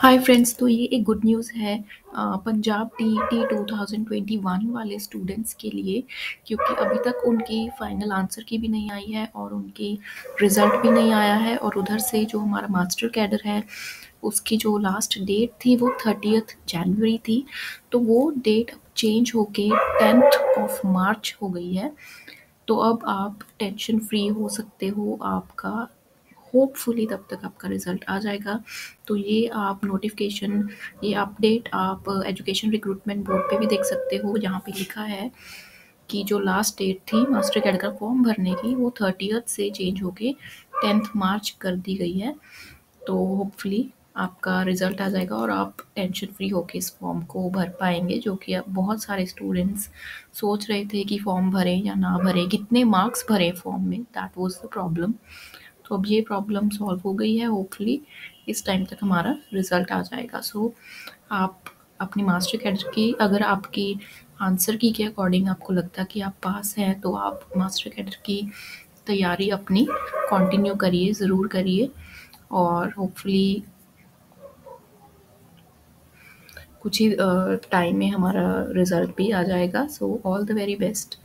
Hi friends तो ये एक गुड न्यूज़ है पंजाब टीईटी 2021 वाले स्टूडेंट्स के लिए, क्योंकि अभी तक उनकी फाइनल आंसर की भी नहीं आई है और उनकी रिज़ल्ट भी नहीं आया है और उधर से जो हमारा मास्टर कैडर है, उसकी जो लास्ट डेट थी वो थर्टीथ जनवरी थी तो वो डेट चेंज होके टेंथ ऑफ़ मार्च हो गई है। तो अब आप टेंशन फ्री हो सकते हो, आपका होपफुली तब तक आपका रिज़ल्ट आ जाएगा। तो ये आप नोटिफिकेशन ये अपडेट आप एजुकेशन रिक्रूटमेंट बोर्ड पे भी देख सकते हो, जहाँ पे लिखा है कि जो लास्ट डेट थी मास्टर कैड का फॉर्म भरने की, वो थर्टियथ से चेंज होके टेंथ मार्च कर दी गई है। तो होपफुली आपका रिज़ल्ट आ जाएगा और आप टेंशन फ्री होके इस फॉर्म को भर पाएँगे, जो कि अब बहुत सारे स्टूडेंट्स सोच रहे थे कि फॉर्म भरें या ना भरें, कितने मार्क्स भरें फॉर्म में दैट वाज द प्रॉब्लम तो अब ये प्रॉब्लम सॉल्व हो गई है होपफुली इस टाइम तक हमारा रिज़ल्ट आ जाएगा। सो so, आप अपनी मास्टर कैडर की अगर आपकी आंसर की के अकॉर्डिंग आपको लगता है कि आप पास हैं तो आप मास्टर कैडर की तैयारी अपनी कंटिन्यू करिए ज़रूर करिए। और होपफुली कुछ ही टाइम में हमारा रिज़ल्ट भी आ जाएगा। So all the very best